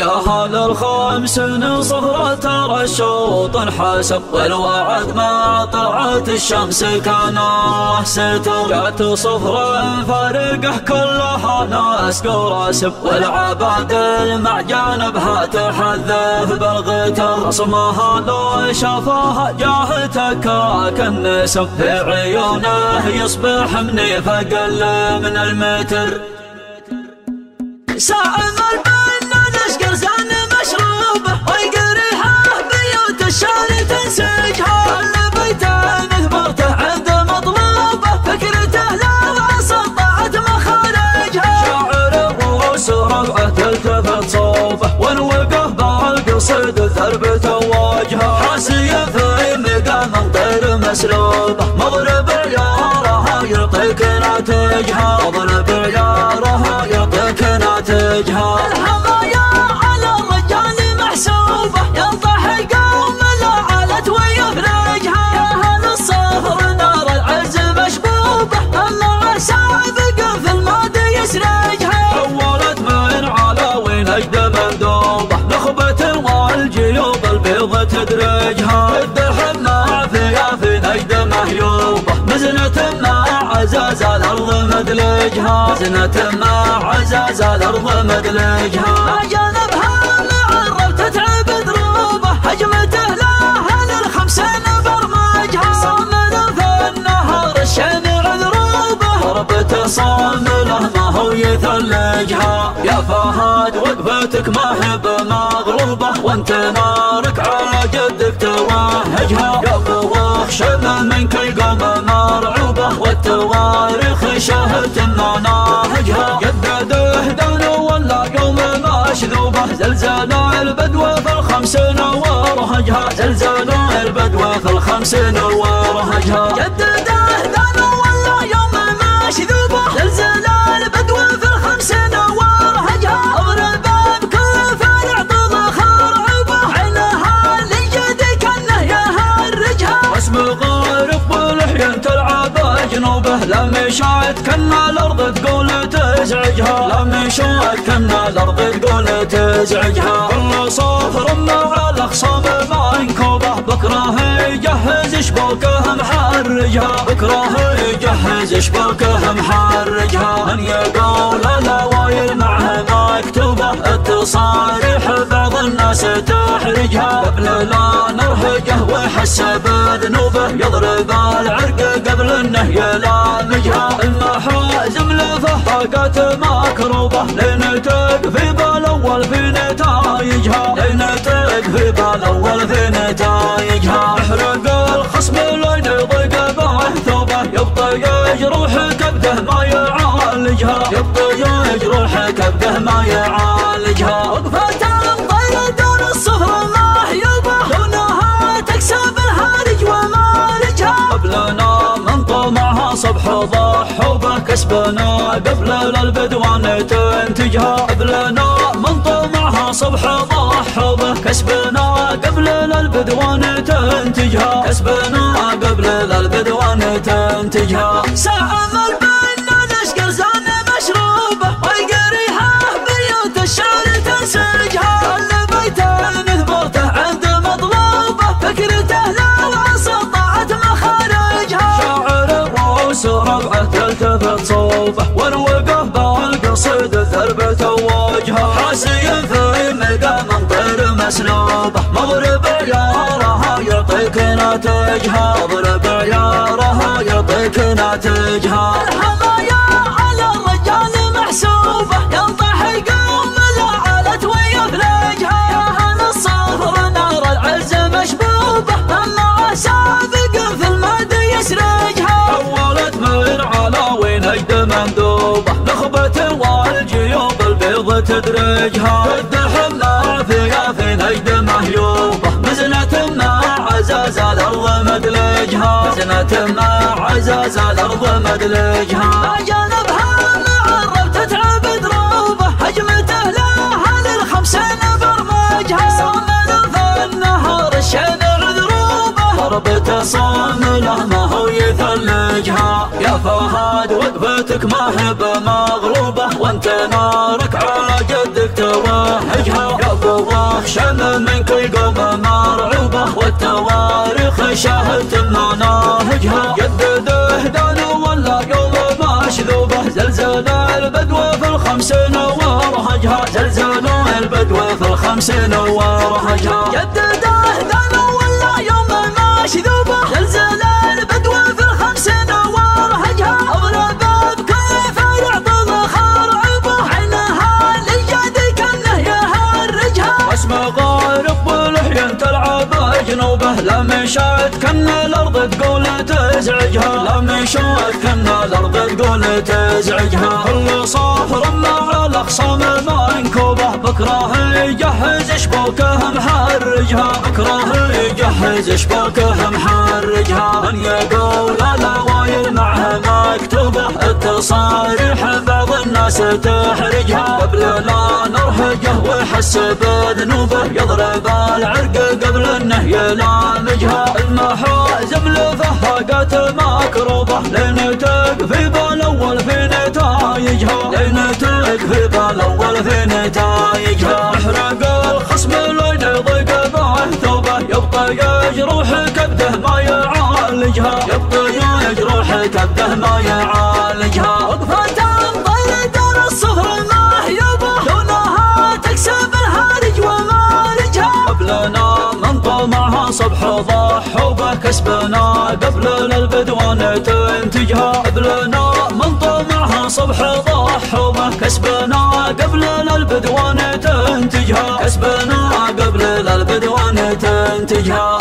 يا هال الخمس صهرة ترى الشوط انحسب والوعد ما طلعت الشمس كان ستر جات صفرة فارقه كلها ناس قراسب والعباد مع جانبها تحذف بالغتر. رسمها لو شافها جاه تكاك النسب. في عيونه يصبح منيف أقل من المتر. ساعة صيد ثربة وجهه. حاسية في مقام طير مسلوبة مضرب عيارها يعطيك ناتجها مضرب الجيوب البيض تدرجها الدحم مع في نجد مهيوبة مزنة مع عزاز الأرض مدلجها مزنة مع عزاز الأرض مدلجها ما تتعب دروبة هجمته في ما هو يثلجها يا فهد وقفتك ما هي بمغلوبة وانت نارك على جدك توهجها. يا بوخ شمع من كل قوم مرعوبة. والتواريخ شاهدت مناهجها جدده دان ولا يوم مشذوبة زلزال البدو في الخمسين ورهجها زلزال البدو في الخمسين ورهجها جدده بلحية تلعب جنوبه لما شاعت كنا الأرض تقول تزعجها. لما شاعت كنا الأرض تقول تزعجها. كل صفر مع الاخصام ما انكوبه بكرة يجهز شبوكه محرجها بكرة يجهز شبوكه محرجها من يقول الاوايل معها مكتوبة التصاريح بعض الناس تحرجها. قبل لا نرهجه ويحس بذنوبه يضرب العرق قبل إنه يلامجها المحازم لفحقات مكروبه. لين تكفي بالاول في نتائجها. لين تكفي بالاول في نتائجها. أحرق الخصم لين يضيق به ثوبه. يبطى يجرح كبده ما يعالجها. يبطى يجرح كبده ما يعالجها. وقفت كسبنا قبل البدوان تنتجها قبلنا من طمعها صبح ضحوبة كسبنا قبل البدوان تنتجها. كسبنا قبل البدوان تنتجها. ساعة وجهه حاسي في مقام طير مسلوبه مضرب عيارها يعطيك ناتجها مضرب تدرجها الدحم مع فيها في نجد مهيوبة مزنة مع عزاز الأرض مدلجها. مزنة مع عزاز الأرض مدلجها. جانبها معرب تتعب دروبه. هجمته لها للخمسين برمجها. صامل في النهار الشمع ذروبه ضربته صامله ما هو يثلجها. يا فهد وقفتك ما هي بمغلوبة وانت نارك شاهدت مناهجها جدده دان ولا يوم مشذوبة زلزال البدو في الخمسين ورهجها زلزال البدو في الخمسين ورهجها جدده دان ولا يوم مشذوبة زلزال البدو لا مشات كن الأرض تقول تزعجها. لا مشات كن الأرض تقول تزعجها. كل صافر مع الاخصام منكوبه بكره يجهز شبوكه محرجها. بكره يجهز شبوكه محرجها. من يقول الاوايل معها مكتوبة. التصاريح الناس تحرجها قبل لا نرهجه ويحس بذنوبه. يضرب العرق قبل انه يلامجها المحازم لفهاقات مكروبه لين تكفي بالأول في نتايجها لين تكفي بالأول في نتايجها أحرق الخصم لين يضيق بعه ثوبه يبقى يجروح كبده ما يعالجها. يبقى يجروح كبده ما يعالجها. صبح وضح وبكسبنا قبل البدوان تنتجها قبلنا من طمعها صبح وضح وبكسبنا قبل البدوان تنتجها. كسبنا. قبل البدوان تنتجها.